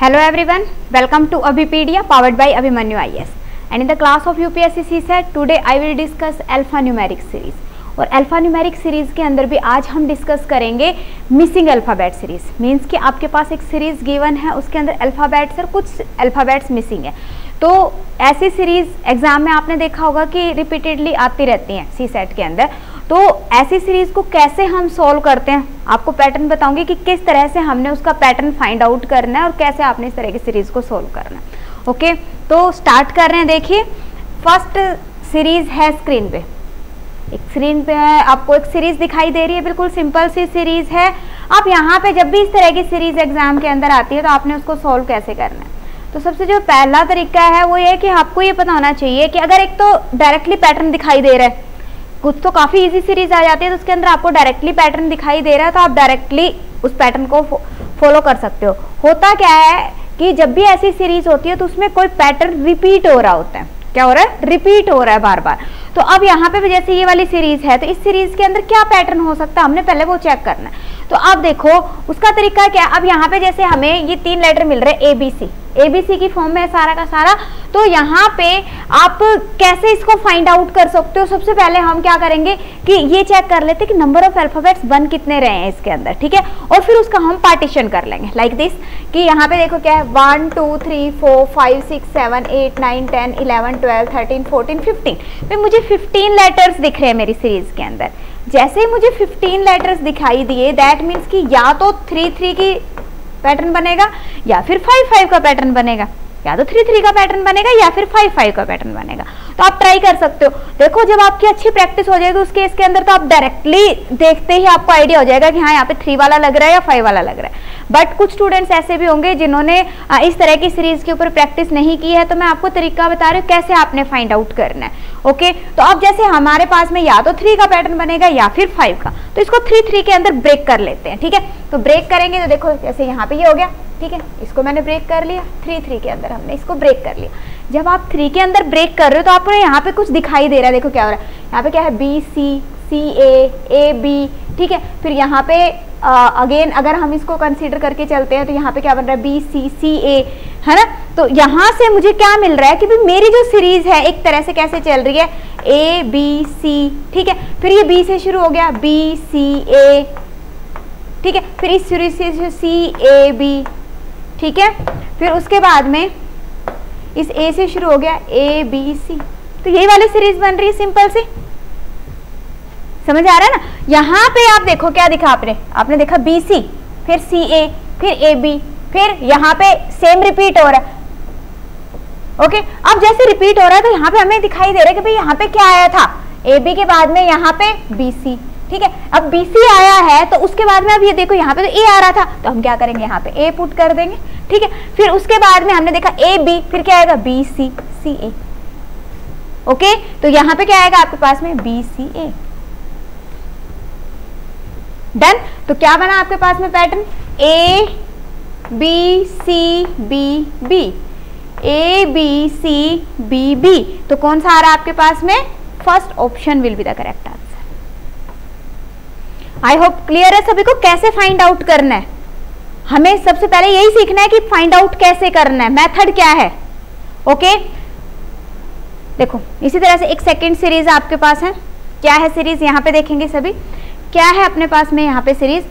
Hello everyone, welcome to Abhipedia powered by Abhimanyu IS. And in the class of UPSC CSET, today I will discuss alphanumeric series. और alphanumeric series के अंदर भी आज हम discuss करेंगे missing alphabet series means कि आपके पास एक सीरीज़ गिवन है उसके अंदर अल्फ़ाबेट्स और कुछ अल्फ़ाबेट्स मिसिंग है तो ऐसी सीरीज़ एग्ज़ाम में आपने देखा होगा कि रिपीटेडली आती रहती हैं सी सेट के अंदर तो ऐसी सीरीज़ को कैसे हम सॉल्व करते हैं? आपको पैटर्न बताऊँगी कि किस तरह से हमने उसका पैटर्न फाइंड आउट करना है और कैसे आपने इस तरह की सीरीज़ को सॉल्व करना है। ओके तो स्टार्ट कर रहे हैं, देखिए। फ़र्स्ट सीरीज़ है स्क्रीन पे। एक स्क्रीन पे है, आपको एक सीरीज़ दिखाई दे रही है, बिल्कुल सिंपल सी सीरीज़ है। आप यहाँ पे जब भी इस तरह की सीरीज़ एग्ज़ाम के अंदर आती है तो आपने उसको सॉल्व कैसे करना है? तो सबसे जो पहला तरीका है, वो ये कि आपको ये पता होना चाहिए कि अगर एक तो डायरेक्टली पैटर्न दिखाई दे रहा है कुछ तो काफ़ी इजी सीरीज़ आ जाती है तो उसके अंदर आपको डायरेक्टली पैटर्न दिखाई दे रहा है तो आप डायरेक्टली उस पैटर्न को फॉलो कर सकते हो। होता क्या है कि जब भी ऐसी सीरीज़ होती है तो उसमें कोई पैटर्न रिपीट हो रहा होता है। क्या हो रहा है? रिपीट हो रहा है बार बार तो अब यहाँ पे जैसे ये वाली सीरीज़ है तो इस सीरीज़ के अंदर क्या पैटर्न हो सकता है? हमने पहले वो चेक करना है। तो अब देखो, उसका तरीका क्या? अब यहाँ पे जैसे हमें ये तीन लेटर मिल रहे हैं ए बी सी की फॉर्म में है सारा का सारा। तो यहाँ पे आप कैसे इसको फाइंड आउट कर सकते हो? सबसे पहले हम क्या करेंगे कि ये चेक कर लेते कि नंबर ऑफ़ अल्फाबेट्स वन कितने रहे हैं इसके अंदर, ठीक है? और फिर उसका हम पार्टीशन कर लेंगे लाइक like दिस कि यहाँ पे देखो क्या है one two three four five six seven eight nine ten eleven twelve thirteen fourteen fifteen फिर मुझे फिफ्टीन लेटर्स दिख रहे हैं मेरी सीरीज़ के अंदर। जैसे ही मुझे 15 लेटर्स दिखाई दिए दैट मीन्स कि या तो थ्री थ्री की पैटर्न बनेगा, या फिर फाइव फाइव का पैटर्न बनेगा। या तो थ्री थ्री का पैटर्न बनेगा, या फिर फाइव फाइव का पैटर्न बनेगा। तो आप ट्राई कर सकते हो। देखो, जब आपकी अच्छी प्रैक्टिस हो जाएगी उस केस के अंदर तो आप डायरेक्टली देखते ही आपको आइडिया हो जाएगा कि हाँ यहाँ पे थ्री वाला लग रहा है या फाइव वाला लग रहा है। बट कुछ स्टूडेंट्स ऐसे भी होंगे जिन्होंने इस तरह की सीरीज़ के ऊपर प्रैक्टिस नहीं की है। तो मैं आपको तरीका बता रही हूँ कैसे आपने फाइंड आउट करना है। ओके तो अब जैसे हमारे पास में या तो थ्री का पैटर्न बनेगा या फिर फाइव का। तो इसको थ्री थ्री के अंदर ब्रेक कर लेते हैं, ठीक है? तो ब्रेक करेंगे तो देखो, जैसे यहाँ पे ये हो गया, ठीक है? इसको मैंने ब्रेक कर लिया थ्री थ्री के अंदर हमने इसको ब्रेक कर लिया। जब आप थ्री के अंदर ब्रेक कर रहे हो तो आपको यहाँ पे कुछ दिखाई दे रहा है। देखो क्या हो रहा है। यहाँ पे क्या है? B C C A A B ठीक है? फिर यहाँ पे अगेन अगर हम इसको कंसीडर करके चलते हैं तो यहाँ पे क्या बन रहा है? बी सी सी ए है ना? तो यहाँ से मुझे क्या मिल रहा है कि भाई मेरी जो सीरीज़ है, एक तरह से कैसे चल रही है? ए बी सी ठीक है? फिर ये बी से शुरू हो गया। बी सी ए ठीक है? फिर इस सीरीज़ से सी ए बी ठीक है? फिर उसके बाद में इस ए से शुरू हो गया ए बी सी तो यही वाली सीरीज़ बन रही है सिंपल सी। समझ आ रहा है ना? यहाँ पे आप देखो क्या दिखा आपने। आपने देखा बी सी फिर सी ए फिर ए बी फिर यहाँ पे सेम रिपीट हो रहा है। ओके अब जैसे रिपीट हो रहा है तो यहाँ पे हमें दिखाई दे रहा है कि भाई यहाँ पे क्या आया था। ए बी के बाद में यहाँ पे बी सी ठीक है? अब बी सी आया है तो उसके बाद में अब ये देखो, यहाँ पे तो ए आ रहा था। तो हम क्या करेंगे? यहाँ पे ए पुट कर देंगे, ठीक है? फिर उसके बाद में हमने देखा ए बी फिर क्या आएगा? बी सी सी ए ओके तो यहाँ पे क्या आएगा आपके पास में? बी सी ए डन तो क्या बना आपके पास में pattern A B C B B A B C B B तो कौन सा आ रहा है आपके पास में? First option will be the correct answer I hope clear है, सभी को कैसे फाइंड आउट करना है। हमें सबसे पहले यही सीखना है कि फाइंड आउट कैसे करना है मेथड क्या है। ओके देखो, इसी तरह से एक सेकेंड सीरीज़ आपके पास है। क्या है सीरीज़ यहाँ पे देखेंगे सभी। क्या है अपने पास में यहाँ पे series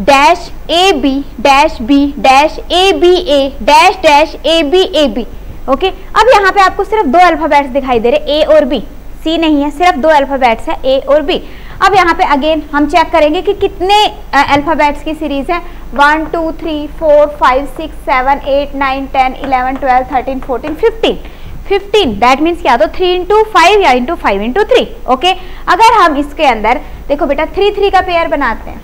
dash A B dash B dash A B A dash dash A B A B okay अब यहाँ पे आपको सिर्फ़ दो अल्फाबेट्स दिखाई दे रहे ए और बी सी नहीं है, सिर्फ़ दो अल्फाबेट्स है ए और बी अब यहाँ पे अगेन हम चेक करेंगे कि कितने अल्फाबेट्स की सीरीज़ है। One two three four five six seven eight nine ten eleven twelve thirteen fourteen fifteen fifteen that means क्या तो थ्री इंटू फाइव या into five into three okay अगर हम इसके अंदर, देखो बेटा थ्री थ्री का पेयर बनाते हैं।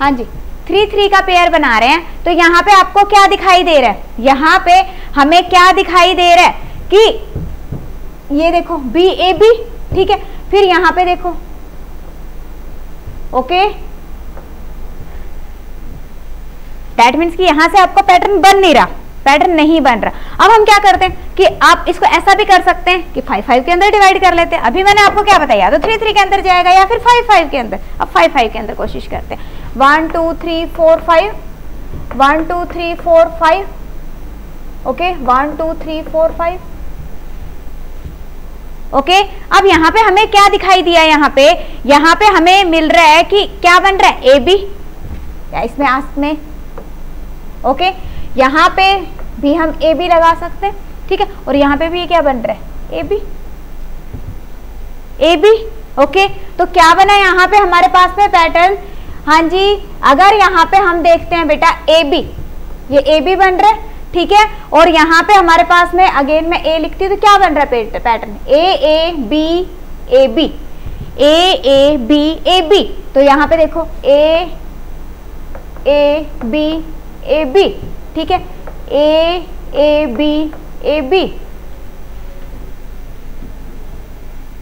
हाँ जी थ्री थ्री का पेयर बना रहे हैं तो यहाँ पे आपको क्या दिखाई दे रहा है? यहाँ पे हमें क्या दिखाई दे रहा है कि ये देखो बी ए बी ठीक है? फिर यहाँ पे देखो। ओके दैट मीन्स कि यहाँ से आपका पैटर्न बन नहीं रहा। पैटर्न नहीं बन रहा। अब हम क्या करते हैं कि आप इसको ऐसा भी कर सकते हैं कि फाइव फाइव के अंदर डिवाइड कर लेते हैं। अभी मैंने आपको क्या बताया? तो थ्री थ्री के अंदर जाएगा या फिर फाइव फाइव के अंदर? अब फाइव फाइव के अंदर कोशिश करते हैं। One two three four five one two three four five okay one two three four five okay अब यहाँ पे हमें क्या दिखाई दिया यहाँ पे? यहाँ पे हमें मिल रहा है कि क्या बन रहा है? ए बी या इसमें आस में? ओके यहाँ पे भी हम ए बी लगा सकते हैं, ठीक है? और यहाँ पे भी ये क्या बन रहा है? A B A B okay तो क्या बना यहाँ पे हमारे पास में पैटर्न हाँ जी, अगर यहाँ पे हम देखते हैं बेटा ए बी ये ए बी बन रहा है ठीक है? और यहाँ पे हमारे पास में अगेन मैं ए लिखती हूँ तो क्या बन रहा है pattern A A B A B A A B A B तो यहाँ पे देखो ए ए बी ए बी ठीक है? A A B A B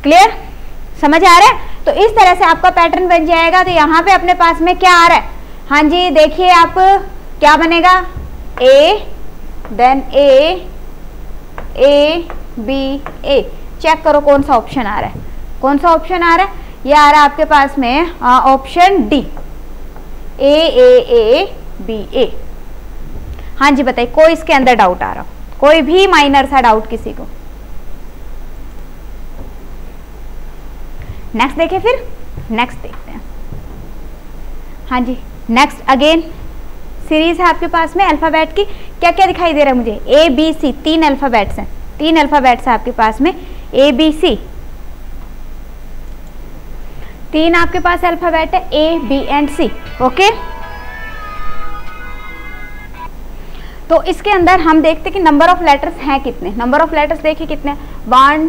clear समझ आ रहा है? तो इस तरह से आपका पैटर्न बन जाएगा। तो यहाँ पे अपने पास में क्या आ रहा है? हाँ जी, देखिए आप, क्या बनेगा? A then A A B A check करो कौन सा ऑप्शन आ रहा है। कौन सा ऑप्शन आ रहा है? ये आ रहा है आपके पास में option D A A A B A हाँ जी, बताइए, कोई इसके अंदर डाउट आ रहा हो? कोई भी माइनर सा डाउट किसी को? नेक्स्ट देखें फिर। नेक्स्ट देखते हैं। हाँ जी नेक्स्ट अगेन सीरीज़ है आपके पास में अल्फ़ाबेट की। क्या क्या दिखाई दे रहा है मुझे? ए बी सी तीन अल्फ़ाबेट्स हैं। तीन अल्फ़ाबेट्स हैं आपके पास में। ए बी सी तीन आपके पास अल्फ़ाबेट है। A B and C okay तो इसके अंदर हम देखते कि नंबर ऑफ़ लेटर्स हैं कितने। नंबर ऑफ़ लेटर्स देखिए कितने। One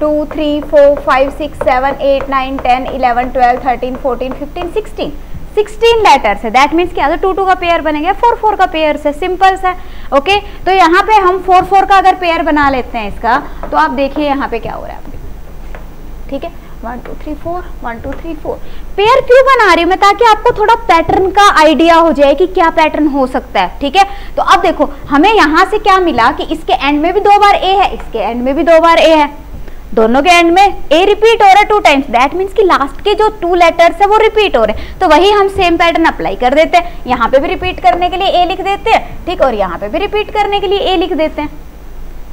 two three four five six seven eight nine ten eleven twelve thirteen fourteen fifteen sixteen sixteen letters है। दैट मीन्स क्या टू टू का पेयर बनेगा फोर फोर का pair है। सिंपल सा ओके तो यहाँ पे हम फोर फोर का अगर पेयर बना लेते हैं इसका तो आप देखिए यहाँ पे क्या हो रहा है। आपके ठीक है? One two three four one two three four pair क्यों बना रही हूँ मैं? ताकि आपको थोड़ा पैटर्न का आइडिया हो जाए कि क्या पैटर्न हो सकता है। ठीक है? तो अब देखो, हमें यहाँ से क्या मिला कि इसके एंड में भी दो बार ए है, इसके एंड में भी दो बार ए है। दोनों के एंड में ए रिपीट हो रहा है टू टाइम्स दैट मीन्स कि लास्ट के जो टू लेटर्स है, वो रिपीट हो रहे हैं. तो वही हम सेम पैटर्न अप्लाई कर देते हैं. यहाँ पे भी रिपीट करने के लिए ए लिख देते हैं. ठीक, और यहाँ पे भी रिपीट करने के लिए ए लिख देते हैं.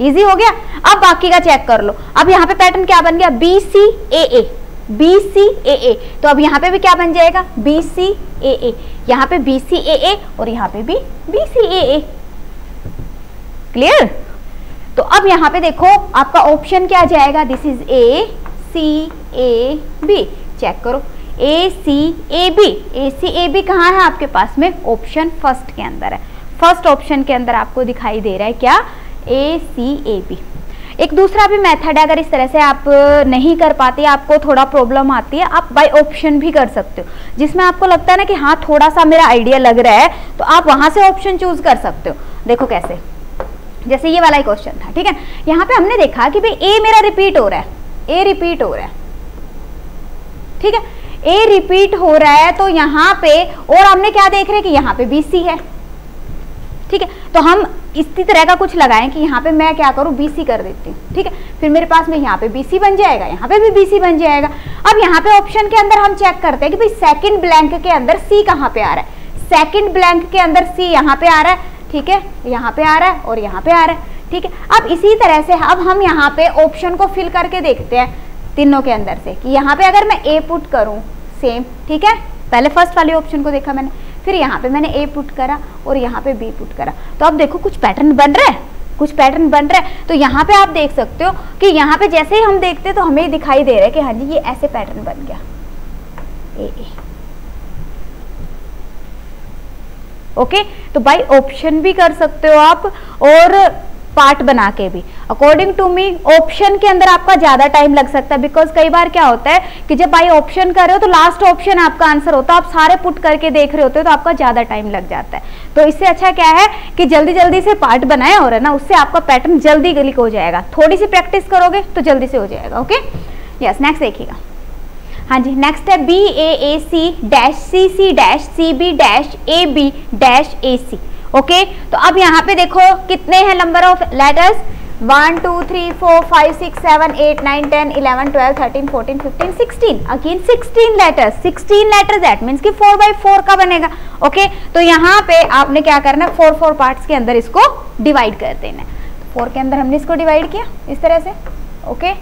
इजी हो गया? अब बाकी का चेक कर लो. अब यहाँ पे पैटर्न क्या बन गया? B C A A B C A ए तो अब यहाँ पे भी क्या बन जाएगा? बी सी ए ए यहाँ पे बी सी ए ए और यहाँ पे भी B C A A clear तो अब यहाँ पे देखो, आपका ऑप्शन क्या जाएगा? This is A C A B check करो। A C A B A C A B कहाँ है आपके पास में? ऑप्शन फ़र्स्ट के अंदर है। फ़र्स्ट ऑप्शन के अंदर आपको दिखाई दे रहा है क्या? ए सी ए बी एक दूसरा भी मेथड है, अगर इस तरह से आप नहीं कर पाते, आपको थोड़ा प्रॉब्लम आती है, आप बाय ऑप्शन भी कर सकते हो। जिसमें आपको लगता है ना कि हाँ थोड़ा सा मेरा आइडिया लग रहा है तो आप वहाँ से ऑप्शन चूज़ कर सकते हो। देखो कैसे। जैसे ये वाला ही क्वेश्चन था, ठीक है? यहाँ पे हमने देखा कि भाई ए मेरा रिपीट हो रहा है ए रिपीट हो रहा है, ठीक है? ए रिपीट हो रहा है तो यहाँ पे, और हमने क्या देख रहे हैं कि यहाँ पे बी सी है, ठीक है? तो हम इसी तरह का कुछ लगाएँ कि यहाँ पे मैं क्या करूँ बीसी कर देती हूँ, ठीक है? फिर मेरे पास में यहाँ पे बीसी बन जाएगा, यहाँ पे भी बीसी बन जाएगा। अब यहाँ पे ऑप्शन के अंदर हम चेक करते हैं कि भाई सेकंड ब्लैंक के अंदर सी कहाँ पे आ रहा है? सेकंड ब्लैंक के अंदर सी यहाँ पे आ रहा है ठीक है? यहाँ पे आ रहा है और यहाँ पे आ रहा है। ठीक है? अब इसी तरह से अब हम यहाँ पे ऑप्शन को फिल करके देखते हैं तीनों के अंदर से कि यहाँ पे अगर मैं ए पुट करूँ सेम ठीक है? पहले फ़र्स्ट वाले ऑप्शन को देखा मैंने, फिर यहाँ पे मैंने ए पुट करा और यहाँ पे बी पुट करा। तो अब देखो, कुछ पैटर्न बन रहा है, कुछ पैटर्न बन रहा है। तो यहाँ पे आप देख सकते हो कि यहाँ पे जैसे ही हम देखते हैं तो हमें दिखाई दे रहा है कि हाँ जी, ये ऐसे पैटर्न बन गया। ए ए ओके तो बाई ऑप्शन भी कर सकते हो आप और पार्ट बना के भी। अकॉर्डिंग टू मी ऑप्शन के अंदर आपका ज़्यादा टाइम लग सकता है बिकॉज़ कई बार क्या होता है कि जब बाई ऑप्शन कर रहे हो तो लास्ट ऑप्शन आपका आंसर होता है। आप सारे पुट करके देख रहे होते हो तो आपका ज़्यादा टाइम लग जाता है। तो इससे अच्छा क्या है कि जल्दी जल्दी से पार्ट बनाए और है ना, उससे आपका पैटर्न जल्दी क्लिक हो जाएगा। थोड़ी सी प्रैक्टिस करोगे तो जल्दी से हो जाएगा। ओके यस नेक्स्ट देखिएगा। हाँ जी नेक्स्ट है B A A C dash C C dash C B dash A B dash A C okay तो अब यहाँ पे देखो कितने हैं number of letters one two three four five six seven eight nine ten eleven twelve thirteen fourteen fifteen sixteen again sixteen letters sixteen letter that means कि four by four का बनेगा ओके तो यहाँ पे आपने क्या करना है? फोर फोर पार्ट्स के अंदर इसको डिवाइड कर देना है। फोर के अंदर हमने इसको डिवाइड किया इस तरह से ओके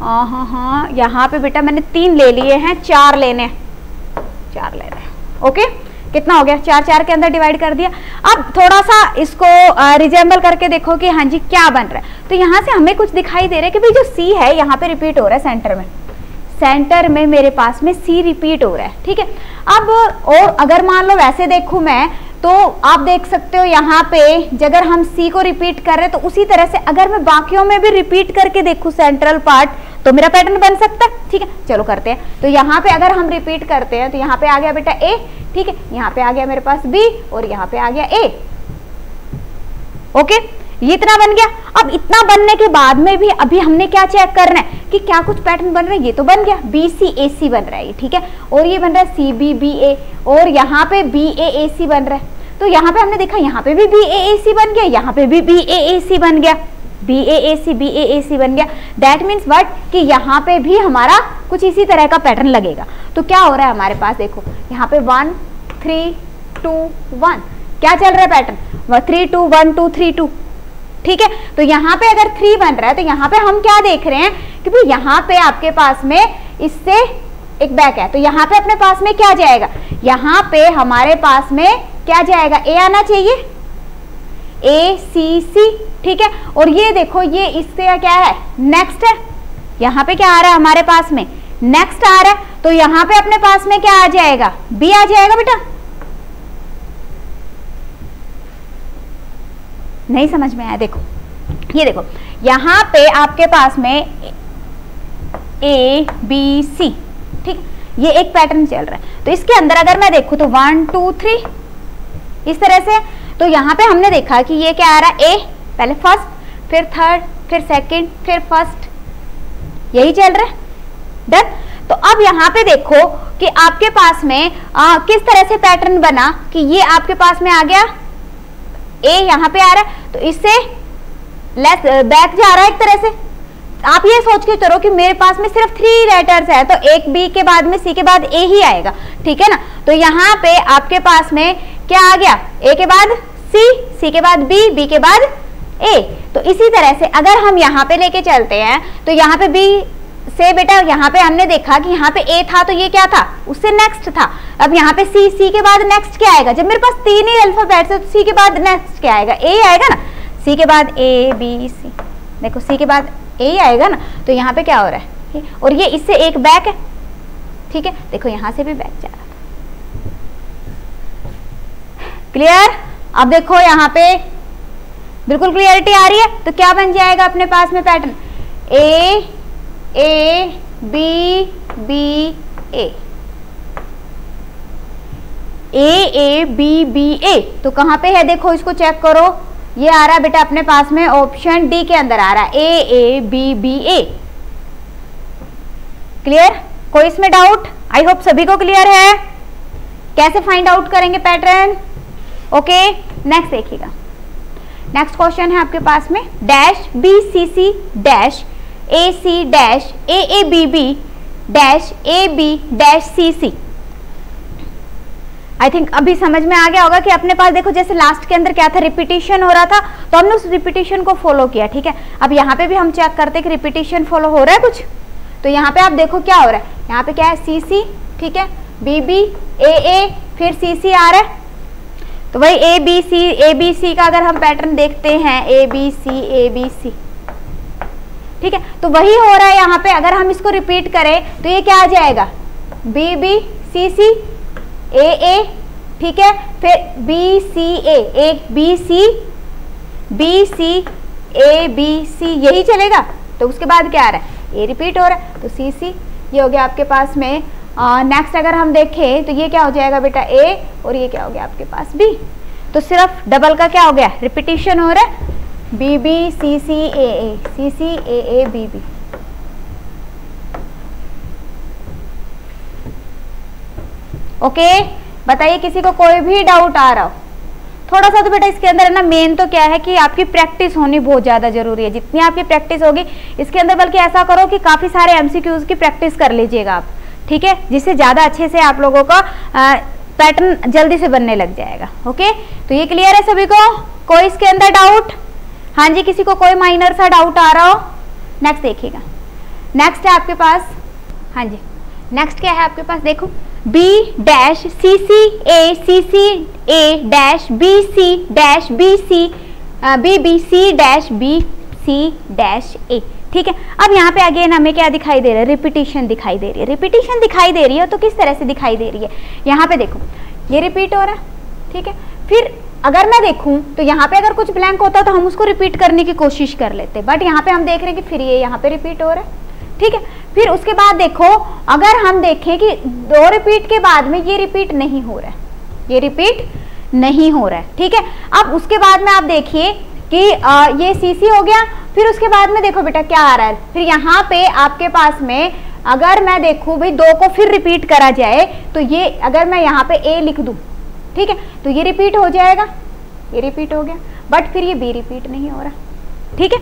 हाँ हाँ यहाँ पे बेटा मैंने तीन ले लिए हैं, चार लेने। चार लेने ओके? कितना हो गया? चार चार के अंदर डिवाइड कर दिया। अब थोड़ा सा इसको रिजेंबल करके देखो कि हाँ जी, क्या बन रहा है। तो यहाँ से हमें कुछ दिखाई दे रहा है कि भाई जो सी है, यहाँ पे रिपीट हो रहा है सेंटर में। सेंटर में मेरे पास में सी रिपीट हो रहा है, ठीक है? अब, और अगर मान लो वैसे देखूँ मैं तो आप देख सकते हो यहाँ पे अगर हम सी को रिपीट कर रहे हैं तो उसी तरह से अगर मैं बाकियों में भी रिपीट करके देखूँ सेंट्रल पार्ट तो मेरा पैटर्न बन सकता है, ठीक है? चलो करते हैं। तो यहाँ पे अगर हम रिपीट करते हैं तो यहाँ पे आ गया बेटा ए ठीक है? यहाँ पे आ गया मेरे पास बी और यहाँ पे आ गया ए ओके? ये इतना बन गया। अब इतना बनने के बाद में भी अभी हमने क्या चेक करना है कि क्या कुछ पैटर्न बन रहा है? ये तो बन गया। बी सी ए सी बन रहा है ठीक है? और ये बन रहा है सी बी बी ए और यहाँ पे बी ए ए सी बन रहा है। तो यहाँ पे हमने देखा, यहाँ पे भी बी ए ए सी बन गया। यहाँ पे भी बी ए ए सी बन गया। B A A C B A A सी बन गया। दैट मीन्स वट कि यहाँ पे भी हमारा कुछ इसी तरह का पैटर्न लगेगा। तो क्या हो रहा है हमारे पास? देखो, यहाँ पे वन थ्री टू वन क्या चल रहा है pattern three two one two three two ठीक है? तो यहाँ पे अगर थ्री बन रहा है तो यहाँ पे हम क्या देख रहे हैं कि भाई यहाँ पे आपके पास में इससे एक बैक है। तो यहाँ पे अपने पास में क्या जाएगा? यहाँ पे हमारे पास में क्या जाएगा? ए आना चाहिए। ए सी सी ठीक है? और ये देखो, ये इससे क्या है? नेक्स्ट है। यहाँ पे क्या आ रहा है? हमारे पास में। नेक्स्ट आ रहा है। तो यहाँ पे अपने पास में क्या आ जाएगा? बी आ जाएगा बेटा। नहीं समझ में आया देखो। ये देखो यहाँ पे आपके पास में ए बी सी ठीक? ये एक पैटर्न चल रहा है। तो इसके अंदर अगर मैं देखूँ तो वन टू थ्री इस तरह से। तो यहाँ पे हमने देखा कि ये क्या आ रहा है? ए पहले फ़र्स्ट फिर थर्ड फिर सेकंड फिर फ़र्स्ट यही चल रहा है। डन तो अब यहाँ पे देखो कि आपके पास में आ, किस तरह से पैटर्न बना कि ये आपके पास में आ गया? ए यहाँ पे आ रहा है तो इससे लेस बैक जा रहा है एक तरह से। आप ये सोच के चलो कि मेरे पास में सिर्फ़ थ्री लेटर्स है तो एक बी के बाद में सी के बाद ए ही आएगा, ठीक है ना? तो यहाँ पे आपके पास में क्या आ गया? ए के बाद सी सी के बाद बी बी के बाद ए तो इसी तरह से अगर हम यहाँ पे लेके चलते हैं तो यहाँ पे बी से बेटा, यहाँ पे हमने देखा कि यहाँ पे ए था तो ये क्या था? उससे नेक्स्ट था। अब यहाँ पे सी सी के बाद नेक्स्ट क्या आएगा? जब मेरे पास तीन ही अल्फाबेट्स है तो सी के बाद नेक्स्ट क्या आएगा? ए आएगा ना? सी के बाद ए बी सी देखो सी के बाद ए आएगा ना तो यहाँ पे क्या हो रहा है? और ये इससे एक बैक है। ठीक है? देखो, यहाँ से भी बैक जा रहा था। क्लियर अब देखो, यहाँ पे बिल्कुल क्लियरिटी आ रही है तो क्या बन जाएगा अपने पास में pattern A A B B A A A B B A तो कहाँ पे है? देखो, इसको चेक करो। ये आ रहा है बेटा अपने पास में ऑप्शन डी के अंदर आ रहा है। A A B B A clear कोई इसमें डाउट आई होप सभी को क्लियर है। कैसे फाइंड आउट करेंगे पैटर्न ओके नेक्स्ट देखिएगा। नेक्स्ट क्वेश्चन है आपके पास में। Dash B C C dash A C dash A A B B dash A B dash C C I think अभी समझ में आ गया होगा कि अपने पास देखो जैसे लास्ट के अंदर क्या था रिपीटिशन हो रहा था तो हमने उस रिपीटिशन को फॉलो किया, ठीक है? अब यहाँ पे भी हम चेक करते कि रिपीटिशन फॉलो हो रहा है कुछ? तो यहाँ पे आप देखो क्या हो रहा है। यहाँ पे क्या है? सी सी ठीक है? बी बी ए ए फिर सी सी आ रहा है। तो वही ए B C A B C का अगर हम पैटर्न देखते हैं ए बी सी ए बी सी ठीक है? तो वही हो रहा है यहाँ पे, अगर हम इसको रिपीट करें तो ये क्या आ जाएगा? B B C C A ए ठीक है? फिर बी सी ए एक B C B C A B C यही चलेगा? तो उसके बाद क्या आ रहा है? ए रिपीट हो रहा है तो सी सी ये हो गया आपके पास में। नेक्स्ट अगर हम देखें तो ये क्या हो जाएगा बेटा? ए और ये क्या हो गया आपके पास बी तो सिर्फ़ डबल का क्या हो गया? रिपीटिशन हो रहा है। B B C C A A C C A A B B okay बताइए, किसी को कोई भी डाउट आ रहा हो? थोड़ा सा तो बेटा इसके अंदर है ना मेन तो क्या है कि आपकी प्रैक्टिस होनी बहुत ज़्यादा ज़रूरी है। जितनी आपकी प्रैक्टिस होगी, इसके अंदर बल्कि ऐसा करो कि काफ़ी सारे एमसीक्यूज की प्रैक्टिस कर लीजिएगा आप, ठीक है? जिससे ज़्यादा अच्छे से आप लोगों का पैटर्न जल्दी से बनने लग जाएगा ओके तो ये क्लियर है सभी को? कोई इसके अंदर डाउट हाँ जी, किसी को कोई माइनर सा डाउट आ रहा हो? नेक्स्ट देखिएगा। नेक्स्ट है आपके पास। हाँ जी। नेक्स्ट क्या है आपके पास? देखो। B dash C C A C C A dash B C dash B C B B C dash B C dash A ठीक है? अब यहाँ पे अगेन हमें क्या दिखाई दे रहा है? रिपीटिशन दिखाई दे रही है। रिपीटिशन दिखाई दे रही है तो किस तरह से दिखाई दे रही है? यहाँ पे देखो। ये रिपीट हो रहा। है ठीक है? फिर अगर मैं देखूँ तो यहाँ पे अगर कुछ ब्लैंक होता तो हम उसको रिपीट करने की कोशिश कर लेते। बट यहाँ पे हम देख रहे हैं कि फिर ये यहाँ पे रिपीट हो रहा है। ठीक है? फिर उसके बाद देखो अगर हम देखें कि दो रिपीट के बाद में ये रिपीट नहीं हो रहा है। ये रिपीट नहीं हो रहा है। ठीक है? अब उसके बाद में आप देखिए कि आ, ये सीसी हो गया। फिर उसके बाद में देखो बेटा क्या आ रहा है। फिर यहाँ पे आपके पास में अगर मैं देखूँ भाई दो को फिर रिपीट करा जाए तो ये अगर मैं यहाँ पे ए लिख दूँ ठीक है? तो ये रिपीट हो जाएगा। ये रिपीट हो गया। बट फिर ये बी रिपीट नहीं हो रहा। ठीक है?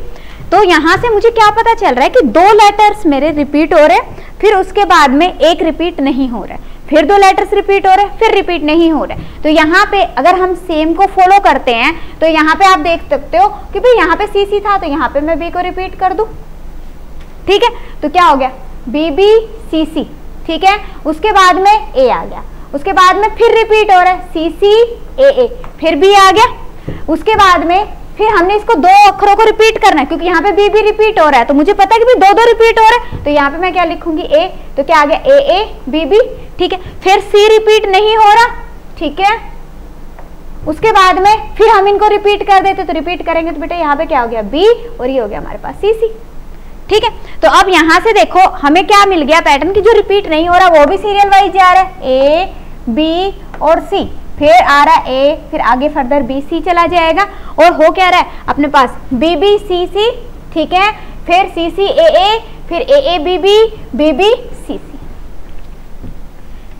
तो यहाँ से मुझे क्या पता चल रहा है कि दो लेटर्स मेरे रिपीट हो रहे हैं, फिर उसके बाद में एक रिपीट नहीं हो रहा है। फिर दो लेटर्स रिपीट हो रहे हैं, फिर रिपीट नहीं हो रहे तो यहाँ पे अगर हम सेम को फॉलो करते हैं तो यहाँ पे आप देख सकते हो कि भाई यहाँ पे सी सी था तो यहाँ पे मैं बी को रिपीट कर दू। ठीक है? तो क्या हो गया? बी बी सी सी ठीक है? उसके बाद में ए आ गया। उसके बाद में फिर रिपीट हो रहा है। सी सी ए ए फिर बी आ गया। उसके बाद में फिर हमने इसको दो अक्षरों को रिपीट करना है, क्योंकि यहाँ पे बी भी रिपीट हो रहा है। तो मुझे पता है कि भी दो दो रिपीट हो रहा है। तो यहाँ पे मैं क्या लिखूँगी? ए तो क्या आ गया? ए ए बी बी ठीक है। फिर सी रिपीट नहीं हो रहा। ठीक है। उसके बाद में फिर हम इनको रिपीट कर देते तो रिपीट करेंगे तो बेटा यहाँ पे क्या हो गया? बी और ये हो गया हमारे पास सी सी ठीक है। तो अब यहाँ से देखो, हमें क्या मिल गया पैटर्न की जो रिपीट नहीं हो रहा, वो भी सीरियल वाइज जा रहा है। ए बी और सी। फिर आ रहा है ए फिर आगे फर्दर बी सी चला जाएगा। और हो क्या रहा है? अपने पास बी बी सी सी ठीक है? फिर सी सी ए ए फिर A A B B B B C C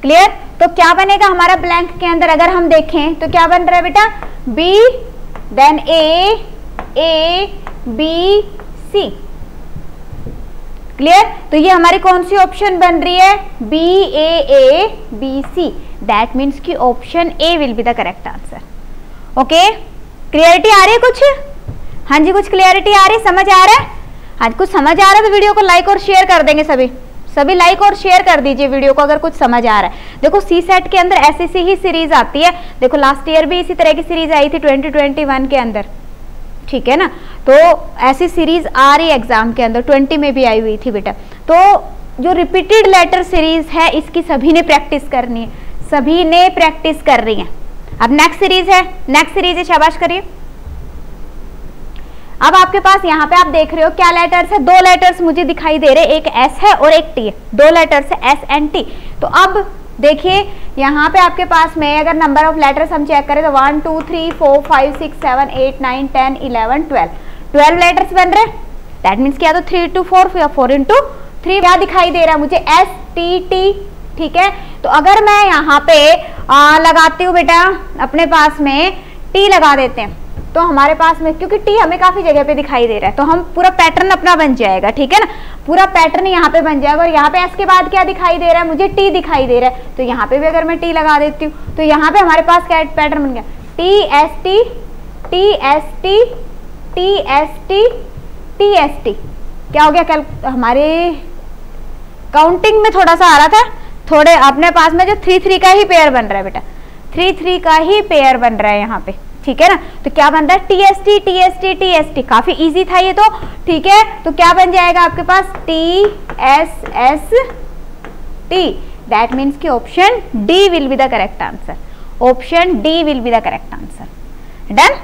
clear तो क्या बनेगा हमारा ब्लैंक के अंदर? अगर हम देखें तो क्या बन रहा है बेटा? B then A A B C clear तो ये हमारी कौन सी ऑप्शन बन रही है? B A A B C that means की option A will be the correct answer okay clarity आ रही है कुछ? हाँ जी, कुछ क्लियरिटी आ रही है? समझ आ रहा है? हाँ कुछ समझ आ रहा है तो वीडियो को लाइक और शेयर कर देंगे सभी। सभी लाइक और शेयर कर दीजिए वीडियो को अगर कुछ समझ आ रहा है। देखो सी सेट के अंदर ऐसी सी ही सीरीज़ आती है। देखो लास्ट ईयर भी इसी तरह की सीरीज़ आई थी 2021 के अंदर। ठीक है ना? तो ऐसी सीरीज़ आ रही एग्ज़ाम के अंदर 20 में भी आई हुई थी बेटा। तो जो रिपीटेड लेटर सीरीज़ है, इसकी सभी ने प्रैक्टिस करनी है। सभी ने प्रैक्टिस कर रही है। अब नेक्स्ट सीरीज़ है। नेक्स्ट सीरीज़ है शाबाश करिए। अब आपके पास यहाँ पे आप देख रहे हो क्या लेटर्स है। दो लेटर्स मुझे दिखाई दे रहे एक एस है और एक टी है। दो लेटर्स है एस एंड टी तो अब देखिए यहाँ पे आपके पास में अगर नंबर ऑफ़ लेटर्स हम चेक करें तो one two three four five six seven eight nine ten eleven twelve twelve letters बन रहे? दैट मीन्स क्या तो थ्री टू फोर या फोर इंटू थ्री क्या दिखाई दे रहा है मुझे? एस टी टी ठीक है? तो अगर मैं यहाँ पे आ, लगाती हूँ बेटा अपने पास में टी लगा देते हैं। तो हमारे पास में, क्योंकि टी हमें काफ़ी जगह पे दिखाई दे रहा है तो हम पूरा पैटर्न अपना बन जाएगा, ठीक है ना? पूरा पैटर्न यहाँ पे बन जाएगा और यहाँ पे एस के बाद क्या दिखाई दे रहा है? मुझे टी दिखाई दे रहा है। तो यहाँ पे भी अगर मैं टी लगा देती हूँ तो यहाँ पे हमारे पास क्या पैटर्न बन गया? T S T T S T T S T T S T क्या हो गया? कल हमारे काउंटिंग में थोड़ा सा आ रहा था। थोड़े अपने पास में जो थ्री थ्री का ही पेयर बन रहा है बेटा। थ्री थ्री का ही पेयर बन रहा है यहाँ पे। ठीक है ना? तो क्या बन रहा है? T S T T S T T S T काफ़ी इजी था ये तो। ठीक है? तो क्या बन जाएगा आपके पास? T S S T that means की option D will be the correct answer option D will be the correct answer done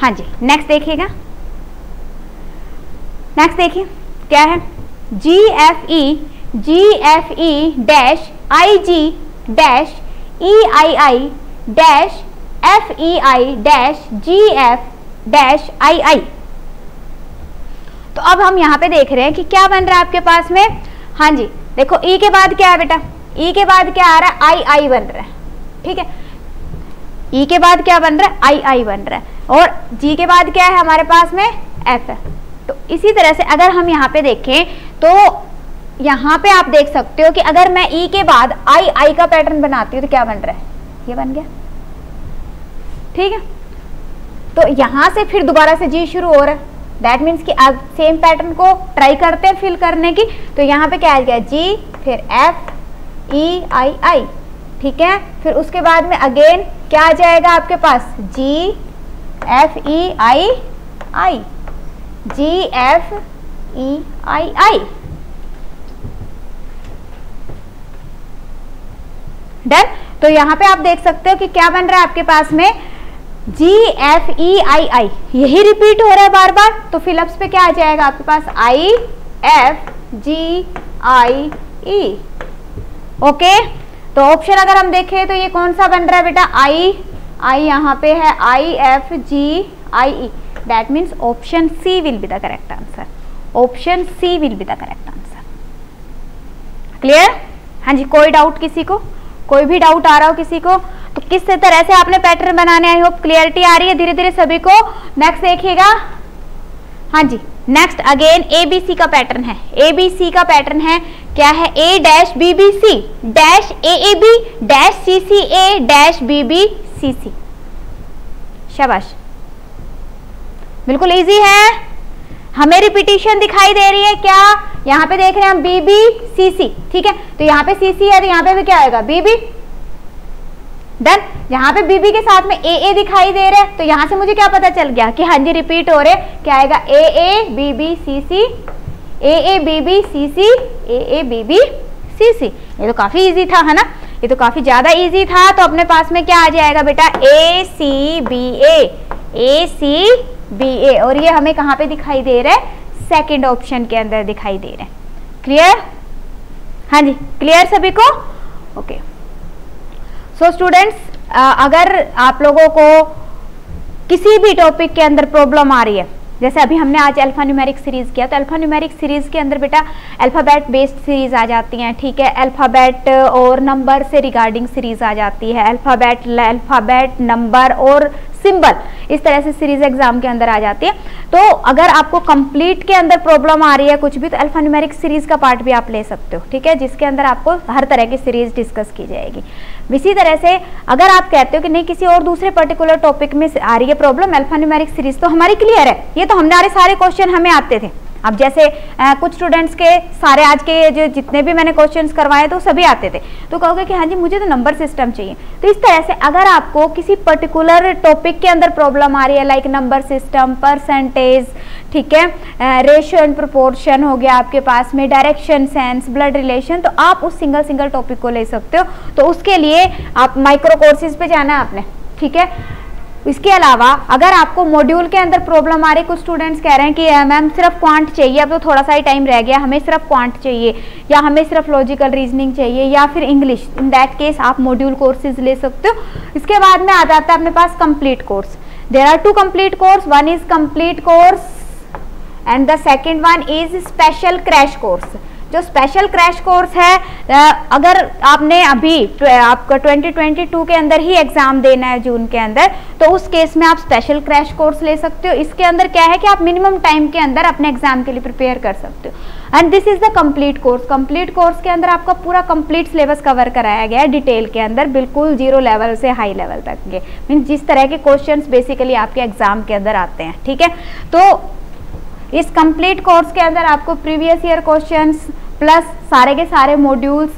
हाँ जी नेक्स्ट देखिएगा। नेक्स्ट देखिए, क्या है? G F E G F E dash I G dash E I I dash F E I dash G F dash I I तो अब हम यहाँ पे देख रहे हैं कि क्या बन रहा है आपके पास में? हाँ जी, देखो ई e के बाद क्या है बेटा? ई e के बाद क्या आ रहा है? आई आई बन रहा है। ठीक है? ई के बाद क्या बन रहा है? आई आई बन रहा है। और जी के बाद क्या है हमारे पास में? एफ़ है। तो इसी तरह से अगर हम यहाँ पे देखें तो यहाँ पे आप देख सकते हो कि अगर मैं ई के बाद आई आई का पैटर्न बनाती हूँ तो क्या बन रहा है? ये बन गया। ठीक है? तो यहाँ से फिर दोबारा से जी शुरू हो रहा है। दैट मीन्स कि आप सेम पैटर्न को ट्राई करते हैं फिल करने की। तो यहाँ पे क्या आ गया? जी फिर एफ़ ई आई आई ठीक है? फिर उसके बाद में अगेन क्या आ जाएगा आपके पास? G F E I I G F E I I done तो यहाँ पे आप देख सकते हो कि क्या बन रहा है आपके पास में? जी एफ़ ई आई आई यही रिपीट हो रहा है बार बार तो फिलअप्स पे क्या आ जाएगा आपके पास? I F G I E okay? तो ऑप्शन अगर हम देखें तो ये कौन सा बन रहा है बेटा? आई आई यहाँ पे है I F G I E that means option C will be the correct answer option C will be the correct answer clear हाँ जी, कोई डाउट किसी को? कोई भी डाउट आ रहा हो किसी को? किस तरह से आपने पैटर्न बनाने आई होप क्लियरिटी आ रही है धीरे धीरे सभी को। नेक्स्ट देखिएगा। हाँ जी next again A B C का पैटर्न है। ए बी सी का पैटर्न है, क्या है? A dash B B C dash A A B dash C C A dash B B C C शाबाश। बिल्कुल इजी है। हमें रिपीटिशन दिखाई दे रही है, क्या? यहाँ पे देख रहे हैं हम बी बी सी सी ठीक है? तो यहाँ पे सी सी है तो यहाँ पे भी क्या आएगा? बी बी डन यहाँ पे बीबी के साथ में ए ए दिखाई दे रहा है। तो यहाँ से मुझे क्या पता चल गया कि हाँ जी रिपीट हो रहे। क्या आएगा? A A B B C C A A B B C C A A B B C C ये तो काफ़ी इजी था, है ना? ये तो काफ़ी ज़्यादा इजी था। तो अपने पास में क्या आ जाएगा बेटा? ए C B A A C B ए और ये हमें कहाँ पे दिखाई दे रहा है? सेकेंड ऑप्शन के अंदर दिखाई दे रहे हैं। क्लियर हाँ जी क्लियर सभी को? ओके सो so, स्टूडेंट्स अगर आप लोगों को किसी भी टॉपिक के अंदर प्रॉब्लम आ रही है जैसे अभी हमने आज अल्फ़ा न्यूमेरिक सीरीज़ किया तो अल्फ़ा न्यूमेरिक सीरीज़ के अंदर बेटा अल्फ़ाबेट बेस्ड सीरीज़ आ जाती हैं ठीक है? अल्फ़ाबेट और नंबर से रिगार्डिंग सीरीज़ आ जाती है अल्फ़ाबेट अल्फ़ाबेट नंबर और सिंबल, इस तरह से सीरीज़ एग्ज़ाम के अंदर आ जाती है। तो अगर आपको कंप्लीट के अंदर प्रॉब्लम आ रही है कुछ भी तो अल्फान्यूमेरिक सीरीज़ का पार्ट भी आप ले सकते हो, ठीक है? जिसके अंदर आपको हर तरह की सीरीज़ डिस्कस की जाएगी। इसी तरह से अगर आप कहते हो कि नहीं, किसी और दूसरे पर्टिकुलर टॉपिक में आ रही है प्रॉब्लम अल्फान्यूमेरिक सीरीज़ तो हमारी क्लियर है। ये तो हमारे सारे क्वेश्चन हमें आते थे। अब जैसे आ, कुछ स्टूडेंट्स के सारे आज के जो जितने भी मैंने क्वेश्चन करवाए तो सभी आते थे। तो कहोगे कि हाँ जी मुझे तो नंबर सिस्टम चाहिए। तो इस तरह से अगर आपको किसी पर्टिकुलर टॉपिक के अंदर प्रॉब्लम आ रही है लाइक नंबर सिस्टम परसेंटेज ठीक है रेशियो एंड प्रोपोर्शन हो गया आपके पास में डायरेक्शन सेंस ब्लड रिलेशन तो आप उस सिंगल सिंगल टॉपिक को ले सकते हो। तो उसके लिए आप माइक्रो कोर्सेज पे जाना है आपने ठीक है? इसके अलावा, अगर आपको मॉड्यूल के अंदर प्रॉब्लम आ रही, कुछ स्टूडेंट्स कह रहे हैं कि मैम सिर्फ़ क्वांट चाहिए, अब तो थोड़ा सा ही टाइम रह गया, हमें सिर्फ़ क्वांट चाहिए, या हमें सिर्फ़ लॉजिकल रीजनिंग चाहिए, या फिर इंग्लिश इन दैट केस आप मॉड्यूल कोर्सेज ले सकते हो. इसके बाद में आ जाता है अपने पास complete course there are two complete course one is complete course and the second one is special crash course जो स्पेशल क्रैश कोर्स है अगर आपने अभी आपका 2022 के अंदर ही एग्ज़ाम देना है जून के अंदर तो उस केस में आप स्पेशल क्रैश कोर्स ले सकते हो। इसके अंदर क्या है कि आप मिनिमम टाइम के अंदर अपने एग्ज़ाम के लिए प्रिपेयर कर सकते हो। And this is the complete course complete course के अंदर आपका पूरा कंप्लीट सिलेबस कवर कराया गया है डिटेल के अंदर, बिल्कुल ज़ीरो लेवल से हाई लेवल तक के। मीन जिस तरह के क्वेश्चन बेसिकली आपके एग्ज़ाम के अंदर आते हैं, ठीक है? तो इस कंप्लीट कोर्स के अंदर आपको प्रीवियस ईयर क्वेश्चंस प्लस सारे के सारे मॉड्यूल्स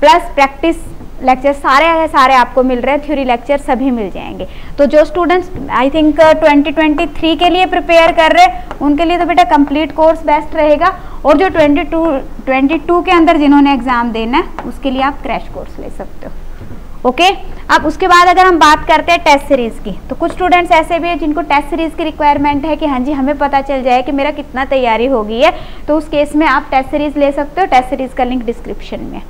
प्लस प्रैक्टिस लेक्चर सारे सारे आपको मिल रहे हैं थ्योरी लेक्चर सभी मिल जाएँगे। तो जो स्टूडेंट्स आई थिंक 2023 के लिए प्रिपेयर कर रहे हैं, उनके लिए तो बेटा कंप्लीट कोर्स बेस्ट रहेगा। और जो 22 22 के अंदर जिन्होंने एग्ज़ाम देना है, उसके लिए आप क्रैश कोर्स ले सकते हो। ओके अब उसके बाद अगर हम बात करते हैं टेस्ट सीरीज़ की तो कुछ स्टूडेंट्स ऐसे भी हैं जिनको टेस्ट सीरीज़ की रिक्वायरमेंट है कि हाँ जी, हमें पता चल जाए कि मेरा कितना तैयारी हो गई है तो उस केस में आप टेस्ट सीरीज़ ले सकते हो टेस्ट सीरीज़ का लिंक डिस्क्रिप्शन में।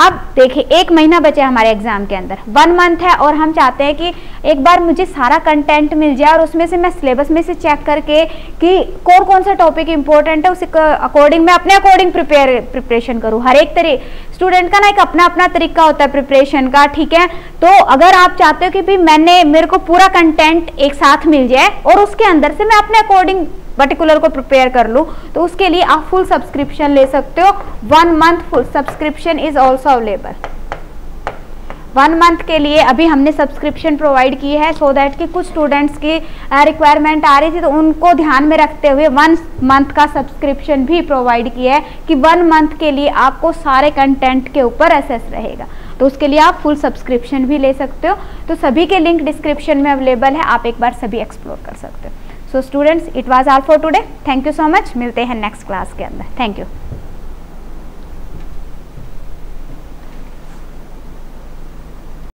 अब देखिए, एक महीना बचे हमारे एग्ज़ाम के अंदर। वन मंथ है और हम चाहते हैं कि एक बार मुझे सारा कंटेंट मिल जाए और उसमें से मैं सिलेबस में से चेक करके कि कौन कौन सा टॉपिक इंपॉर्टेंट है, उस अकॉर्डिंग मैं अपने अकॉर्डिंग प्रिपेयर प्रिपरेशन करूँ। हर एक तरी स्टूडेंट का ना एक अपना अपना तरीका होता है प्रिपरेशन का, ठीक है? तो अगर आप चाहते हो कि भी मैंने, मेरे को पूरा कंटेंट एक साथ मिल जाए और उसके अंदर से मैं अपने अकॉर्डिंग पर्टिकुलर को प्रिपेयर कर लूँ तो उसके लिए आप फुल सब्सक्रिप्शन ले सकते हो। One month full subscription is also available one month के लिए अभी हमने सब्सक्रिप्शन प्रोवाइड की है सो so दैट कि कुछ स्टूडेंट्स की रिक्वायरमेंट आ रही थी तो उनको ध्यान में रखते हुए वन मंथ का सब्सक्रिप्शन भी प्रोवाइड किया है कि वन मंथ के लिए आपको सारे कंटेंट के ऊपर एसेस रहेगा। तो उसके लिए आप फुल सब्सक्रिप्शन भी ले सकते हो। तो सभी के लिंक डिस्क्रिप्शन में अवेलेबल है, आप एक बार सभी एक्सप्लोर कर सकते हो। So students it was all for today thank you so much मिलते हैं नेक्स्ट क्लास के अंदर. Thank you